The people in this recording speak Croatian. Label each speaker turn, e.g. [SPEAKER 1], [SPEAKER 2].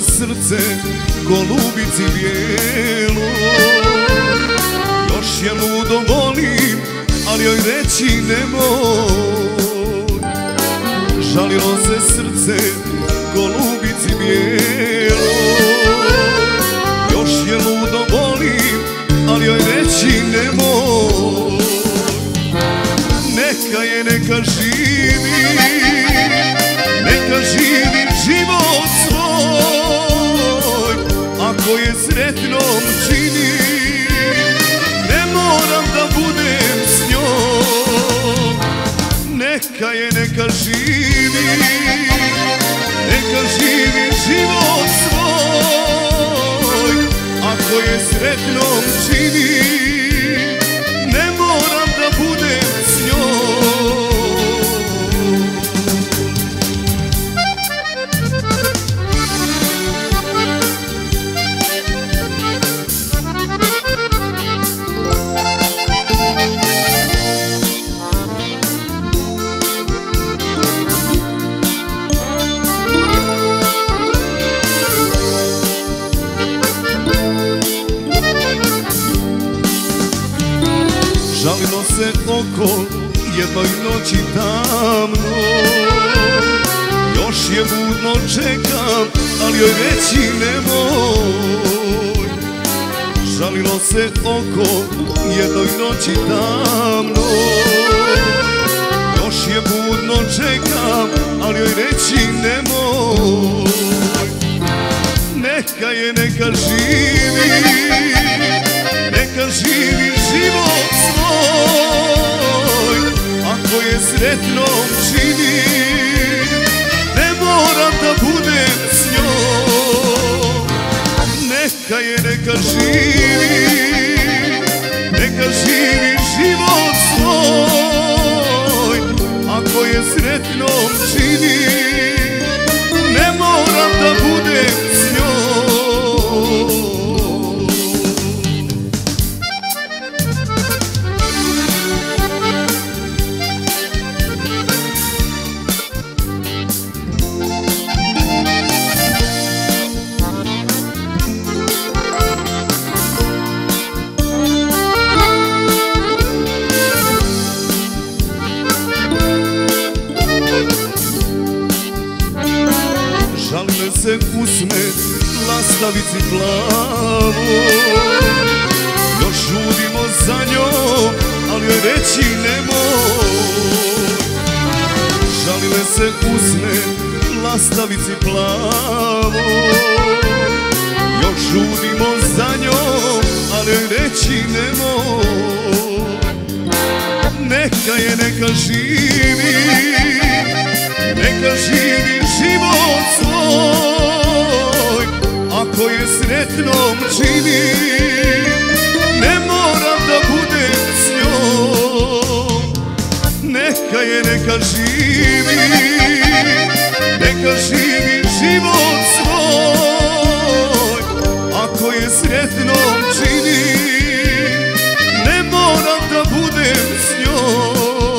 [SPEAKER 1] srce golubici bijelo Još je ludo volim, ali joj reći nemoj Žalilo se srce golubici bijelo Još je ludo volim, ali joj reći nemoj Neka je, neka živi, je sretnom čini, ne moram da budem s njom. Neka je, neka živi, neka živi život svoj. Ako je sretnom čini, Žalilo se oko jednoj noći tamno. Još je budno čekam, ali joj reći nemoj. Žalilo se oko jednoj noći tamno. Još je budno čekam, ali joj reći nemoj. Neka je, neka živi neka živi život svoj Ako je sretnom čini Ne moram da budem s njom. Neka je, neka živi Neka živi život svoj Ako je sretnom čini se usne lastavici plavo. Još žudimo za njom, ali joj reći nemoj Žalile se usne lastavici plavo. Još žudimo za njom, ali reći nemoj Neka je, neka živi neka živi koju sretnom čini. Ne moram da budem s njom. Neka je, neka živi. Neka živi život svoj. Ako je sretnom čini. Ne moram da budem s njom.